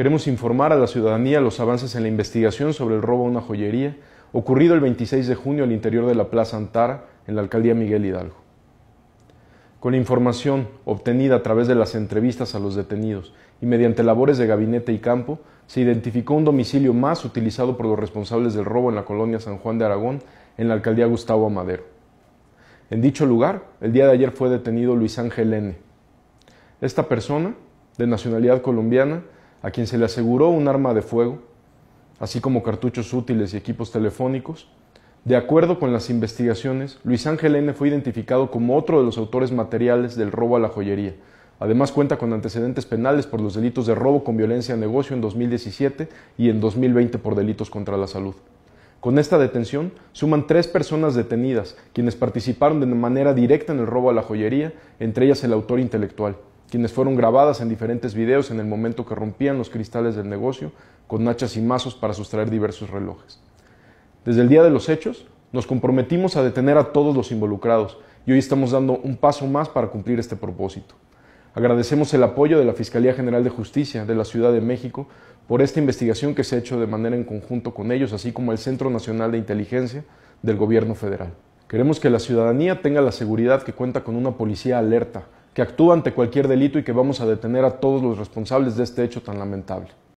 Queremos informar a la ciudadanía los avances en la investigación sobre el robo a una joyería ocurrido el 26 de junio al interior de la Plaza Antara, en la alcaldía Miguel Hidalgo. Con la información obtenida a través de las entrevistas a los detenidos y mediante labores de gabinete y campo, se identificó un domicilio más utilizado por los responsables del robo en la colonia San Juan de Aragón, en la alcaldía Gustavo Amadero. En dicho lugar, el día de ayer fue detenido Luis Ángel N. Esta persona, de nacionalidad colombiana, a quien se le aseguró un arma de fuego, así como cartuchos útiles y equipos telefónicos, de acuerdo con las investigaciones, Luis Ángel N. fue identificado como otro de los autores materiales del robo a la joyería. Además cuenta con antecedentes penales por los delitos de robo con violencia a negocio en 2017 y en 2020 por delitos contra la salud. Con esta detención suman tres personas detenidas, quienes participaron de manera directa en el robo a la joyería, entre ellas el autor intelectual, quienes fueron grabadas en diferentes videos en el momento que rompían los cristales del negocio con hachas y mazos para sustraer diversos relojes. Desde el día de los hechos, nos comprometimos a detener a todos los involucrados y hoy estamos dando un paso más para cumplir este propósito. Agradecemos el apoyo de la Fiscalía General de Justicia de la Ciudad de México por esta investigación que se ha hecho de manera en conjunto con ellos, así como el Centro Nacional de Inteligencia del Gobierno Federal. Queremos que la ciudadanía tenga la seguridad que cuenta con una policía alerta, que actúa ante cualquier delito y que vamos a detener a todos los responsables de este hecho tan lamentable.